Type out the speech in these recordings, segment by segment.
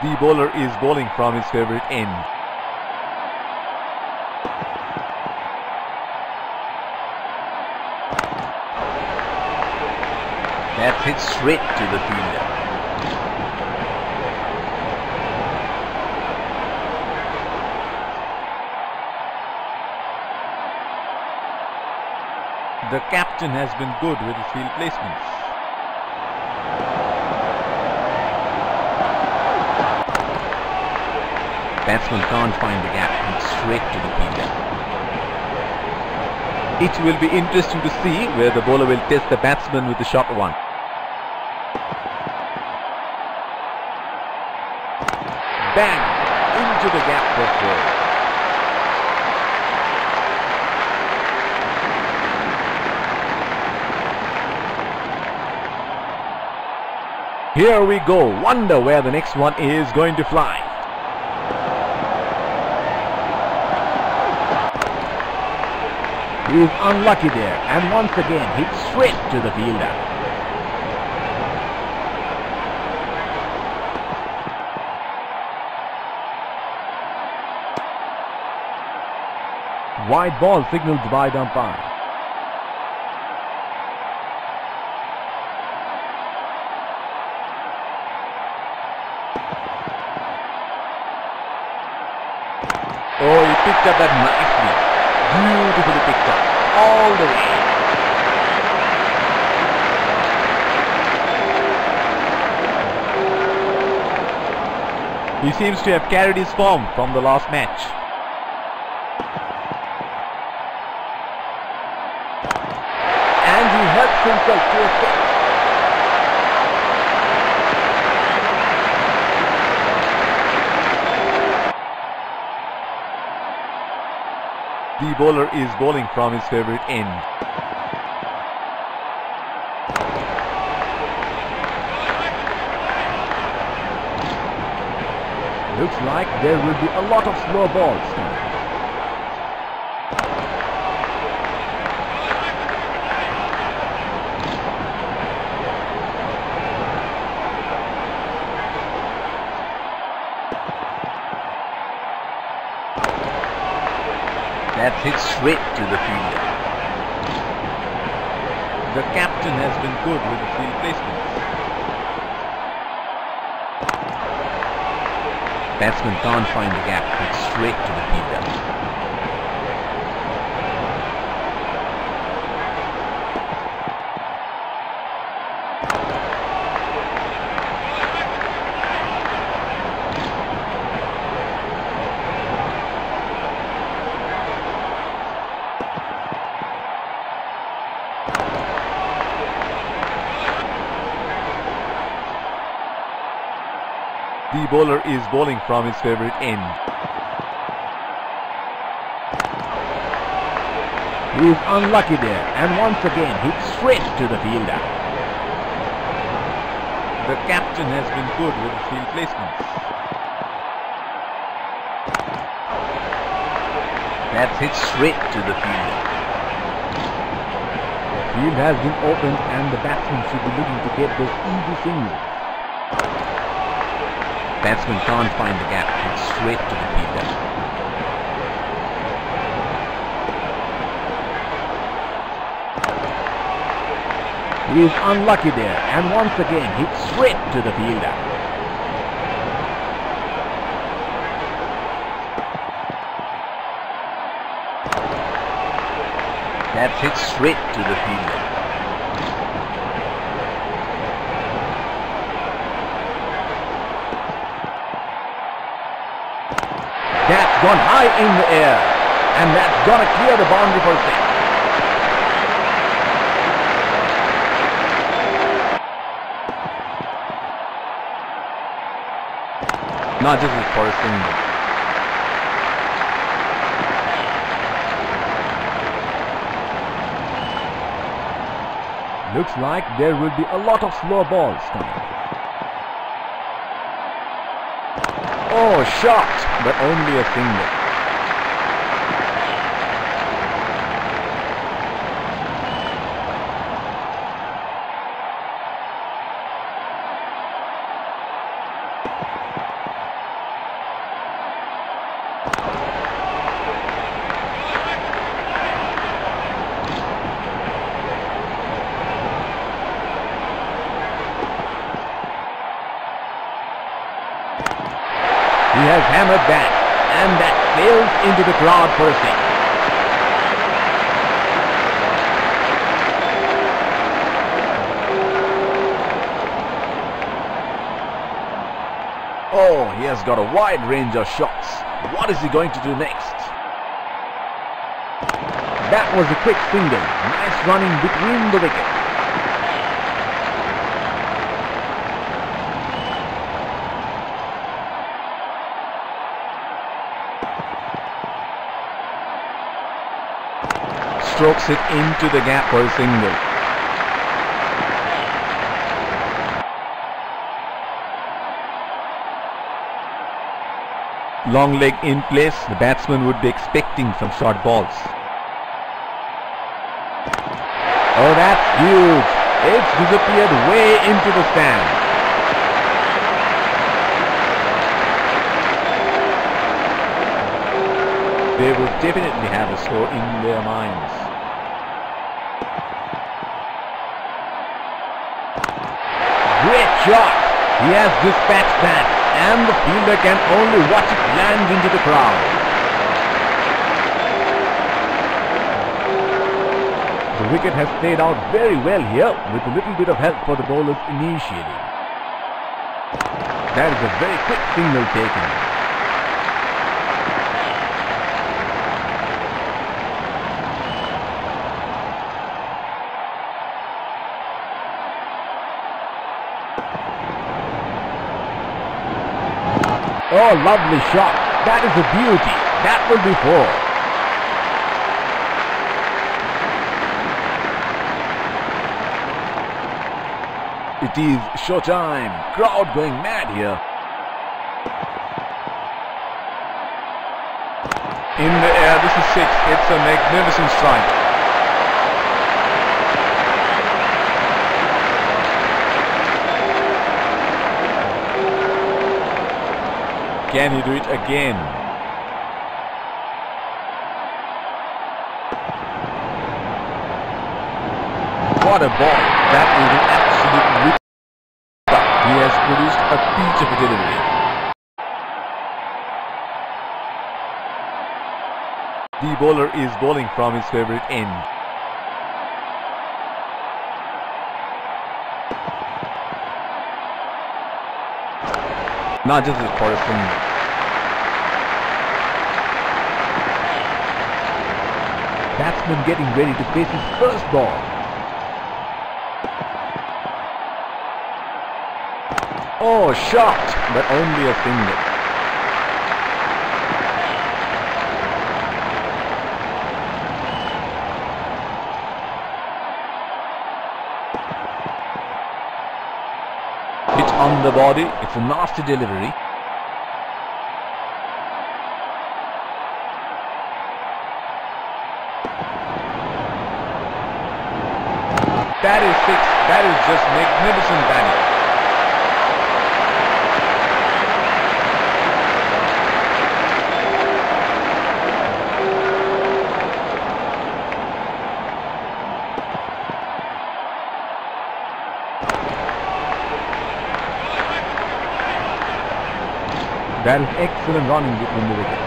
The bowler is bowling from his favorite end. That hit straight to the fielder. The captain has been good with his field placements. Batsman can't find the gap. Hit straight to the fielder. It will be interesting to see where the bowler will test the batsman with the short one. Bang! Into the gap for four. Here we go. Wonder where the next one is going to fly. He is unlucky there and once again hit straight to the fielder. White ball signaled by umpire. Oh, he picked up that nicely. Up. All the way. He seems to have carried his form from the last match. And he helps himself to a The bowler is bowling from his favorite end. Looks like there will be a lot of slow balls That's hit straight to the fielder. The captain has been good with his field placement. Batsman can't find the gap. Hit straight to the fielder. The bowler is bowling from his favorite end. He unlucky there and once again hit straight to the fielder. The captain has been good with his field placements. That's hit straight to the fielder. The field has been opened and the batsman should be looking to get those easy singles. Batsman can't find the gap. Hit straight to the fielder. He is unlucky there and once again hit straight to the fielder. That's hit straight to the fielder. That's high in the air and that's gonna clear the boundary for six. Not just for a single. Looks like there will be a lot of slow balls coming. Oh, shot, but only a single. hammered that, and that sails into the crowd. Oh, he has got a wide range of shots. What is he going to do next? That was a quick single. Nice running between the wickets. Strokes it into the gap for a single. Long leg in place, the batsman would be expecting some short balls. Oh, that's huge. It's disappeared way into the stand. They would definitely have a score in their minds. Shot! He has dispatched that and the fielder can only watch it land into the crowd. The wicket has played out very well here with a little bit of help for the bowlers initially. That is a very quick signal taken. Oh, lovely shot. That is a beauty. That will be four. It is showtime. Crowd going mad here. In the air, this is six. It's a magnificent strike. Can he do it again? What a ball. That is an absolute rip. He has produced a peach of a delivery. The bowler is bowling from his favorite end. Not just for a single. Batsman getting ready to face his first ball. Oh, shot, but only a single. On the body. It's a nasty delivery. That is six. That is just magnificent batting. That is excellent running between the wickets.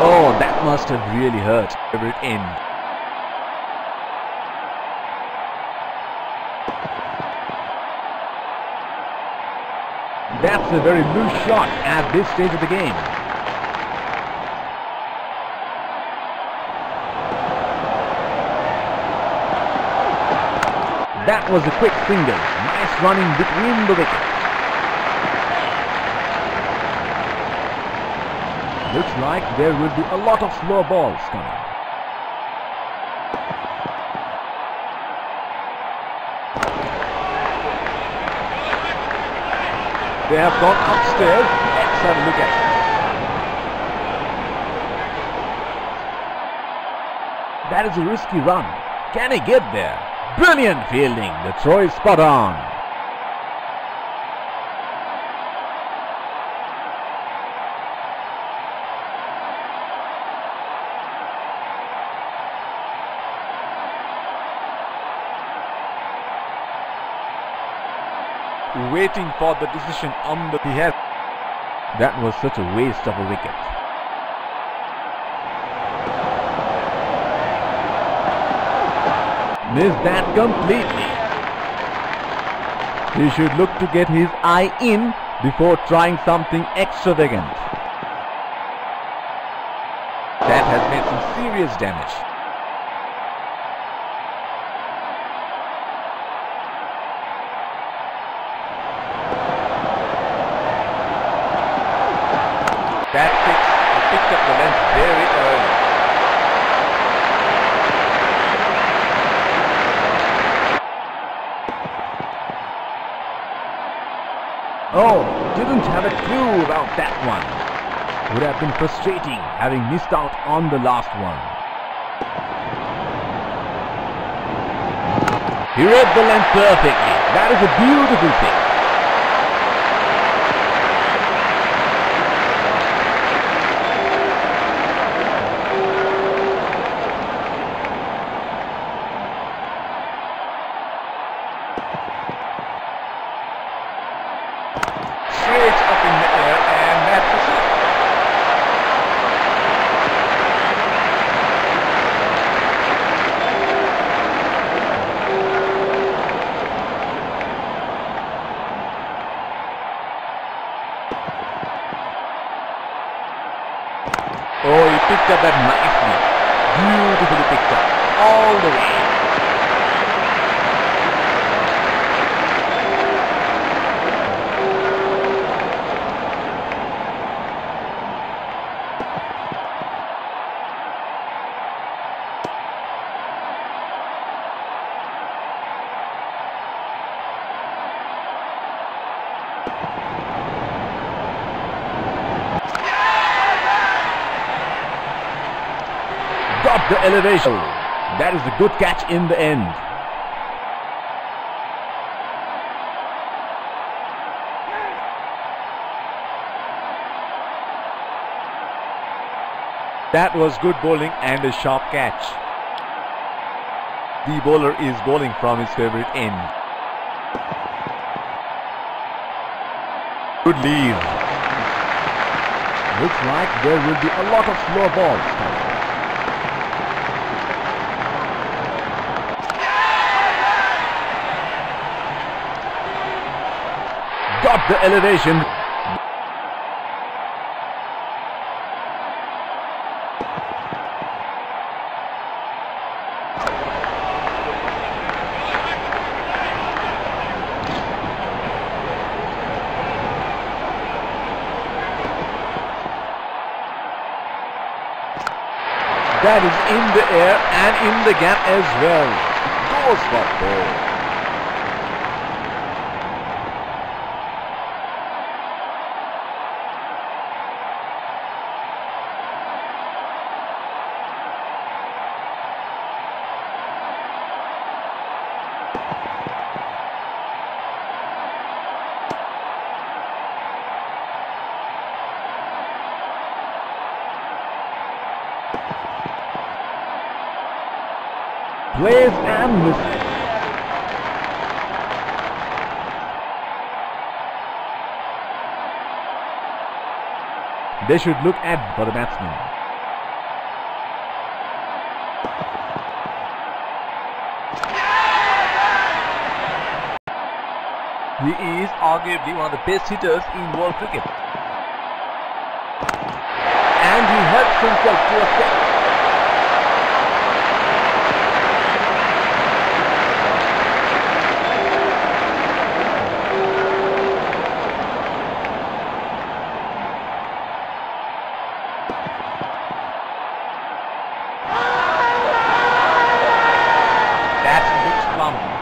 Oh, that must have really hurt. Favorite end. That's a very loose shot at this stage of the game. That was a quick single. Nice running between the wickets. Looks like there will be a lot of slow balls coming. They have gone upstairs. Let's have a look at it. That is a risky run. Can he get there? Brilliant fielding. The throw is spot on. waiting for the decision on the... He. That was such a waste of a wicket. Missed that completely. He should look to get his eye in before trying something extravagant. That has made some serious damage. That six picked up the length very early. Oh, didn't have a clue about that one. Would have been frustrating having missed out on the last one. He read the length perfectly. That is a beautiful thing. Straight up in the air and that was it. Oh, he picked up that nicely. Beautifully picked up. All the way. Got the elevation. That is a good catch in the end. That was good bowling and a sharp catch. The bowler is bowling from his favorite end. Good lead. Looks like there will be a lot of slow balls Got the elevation. That is in the air and in the gap as well. Goes for four. They should look at for the batsman. He is arguably one of the best hitters in world cricket. And he helps himself to a six. That's a big slump.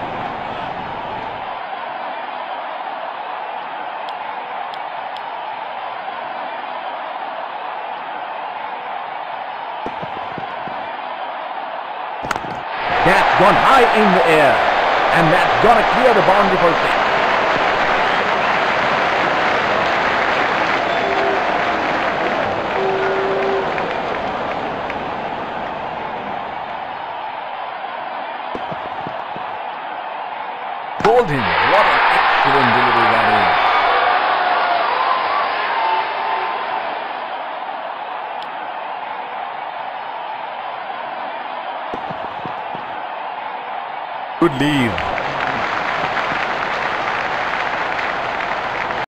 That's high in the air. And that's gonna clear the boundary for six. Bowled him. What an excellent delivery Good lead.